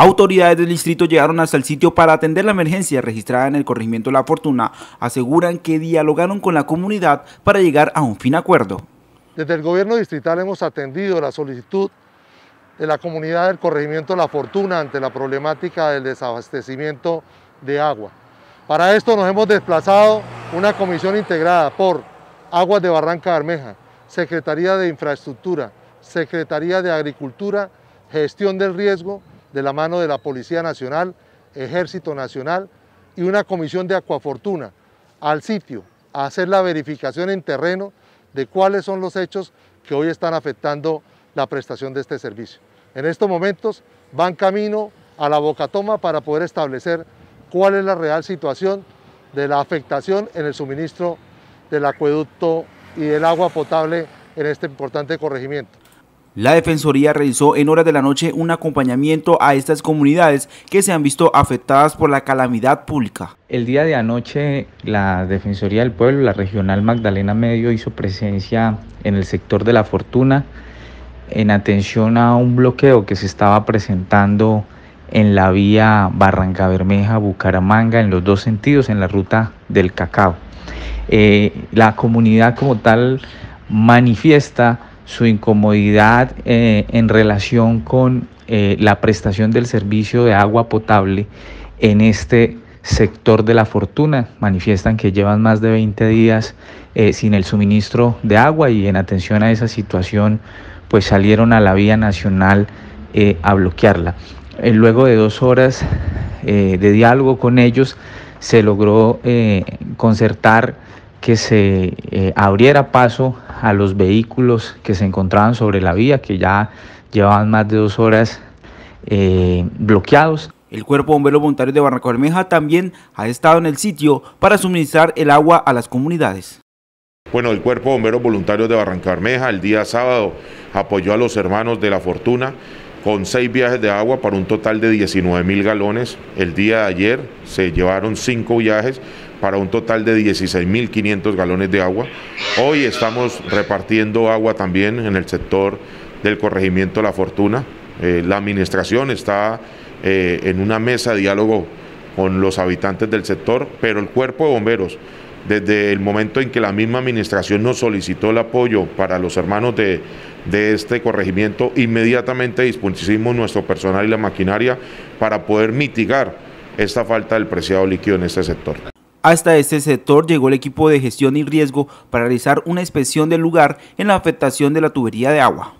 Autoridades del distrito llegaron hasta el sitio para atender la emergencia registrada en el corregimiento La Fortuna. Aseguran que dialogaron con la comunidad para llegar a un fin acuerdo. Desde el gobierno distrital hemos atendido la solicitud de la comunidad del corregimiento La Fortuna ante la problemática del desabastecimiento de agua. Para esto nos hemos desplazado una comisión integrada por Aguas de Barranca Bermeja, Secretaría de Infraestructura, Secretaría de Agricultura, Gestión del Riesgo, de la mano de la Policía Nacional, Ejército Nacional y una comisión de Acuafortuna al sitio a hacer la verificación en terreno de cuáles son los hechos que hoy están afectando la prestación de este servicio. En estos momentos van camino a la bocatoma para poder establecer cuál es la real situación de la afectación en el suministro del acueducto y del agua potable en este importante corregimiento. La Defensoría realizó en horas de la noche un acompañamiento a estas comunidades que se han visto afectadas por la calamidad pública. El día de anoche la Defensoría del Pueblo, la Regional Magdalena Medio, hizo presencia en el sector de la Fortuna en atención a un bloqueo que se estaba presentando en la vía Barranca Bermeja, Bucaramanga, en los dos sentidos, en la ruta del cacao. Eh, la comunidad como tal manifiesta su incomodidad eh, en relación con eh, la prestación del servicio de agua potable en este sector de la fortuna. Manifiestan que llevan más de 20 días eh, sin el suministro de agua y en atención a esa situación pues salieron a la vía nacional a bloquearla. luego de dos horas de diálogo con ellos se logró concertar que se abriera paso a los vehículos que se encontraban sobre la vía, que ya llevaban más de dos horas eh, bloqueados. El Cuerpo Bombero Voluntario de Barranca Bermeja también ha estado en el sitio para suministrar el agua a las comunidades. Bueno, el Cuerpo Bombero Voluntario de Barranca Bermeja el día sábado apoyó a los hermanos de la Fortuna con seis viajes de agua para un total de 19 mil galones. El día de ayer se llevaron cinco viajes para un total de 16.500 galones de agua. Hoy estamos repartiendo agua también en el sector del corregimiento La Fortuna. Eh, la administración está eh, en una mesa de diálogo con los habitantes del sector, pero el cuerpo de bomberos, desde el momento en que la misma administración nos solicitó el apoyo para los hermanos de, de este corregimiento, inmediatamente dispusimos nuestro personal y la maquinaria para poder mitigar esta falta del preciado líquido en este sector. Hasta este sector llegó el equipo de gestión y riesgo para realizar una inspección del lugar en la afectación de la tubería de agua.